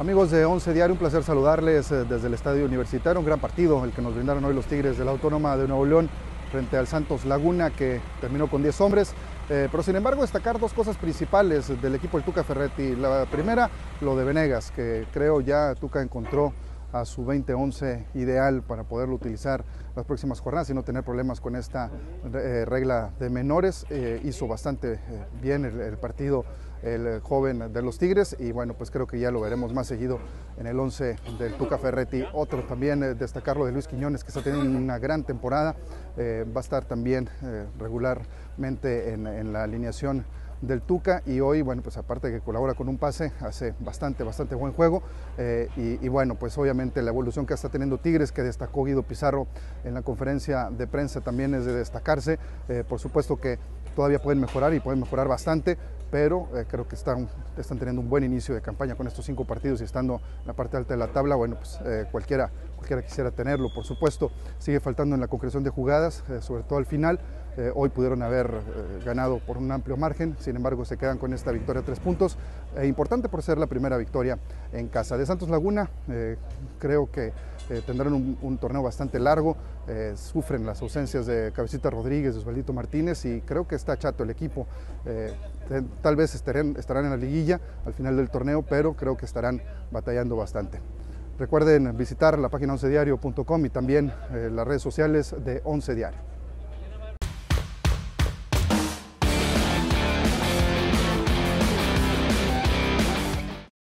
Amigos de Once Diario, un placer saludarles eh, desde el Estadio Universitario, un gran partido el que nos brindaron hoy los Tigres de la Autónoma de Nuevo León frente al Santos Laguna que terminó con 10 hombres. Eh, pero sin embargo destacar dos cosas principales del equipo del Tuca Ferretti. La primera, lo de Venegas, que creo ya Tuca encontró a su 20-11 ideal para poderlo utilizar las próximas jornadas y no tener problemas con esta eh, regla de menores. Eh, hizo bastante eh, bien el, partido el joven de los Tigres y bueno, pues creo que ya lo veremos más seguido en el 11 del Tuca Ferretti. Otro también destacarlo de Luis Quiñones que está teniendo una gran temporada, va a estar también regularmente en, en la alineación del Tuca y hoy, bueno, pues aparte de que colabora con un pase, hace bastante, bastante buen juego eh, y, bueno, pues obviamente la evolución que está teniendo Tigres, que destacó Guido Pizarro en la conferencia de prensa también es de destacarse, eh, por supuesto que todavía pueden mejorar y pueden mejorar bastante, pero eh, creo que están, están teniendo un buen inicio de campaña con estos cinco partidos y estando en la parte alta de la tabla, bueno, pues cualquiera, cualquiera quisiera tenerlo, por supuesto, sigue faltando en la concreción de jugadas, eh, sobre todo al final, hoy pudieron haber ganado por un amplio margen, sin embargo se quedan con esta victoria tres puntos, importante por ser la primera victoria en casa. De Santos Laguna, creo que tendrán un, un, torneo bastante largo, sufren las ausencias de Cabecita Rodríguez, de Osvaldito Martínez y creo que está chato el equipo tal vez estarán, estarán en la liguilla al final del torneo, pero creo que estarán batallando bastante. Recuerden visitar la página oncediario.com y también eh, las redes sociales de Once Diario.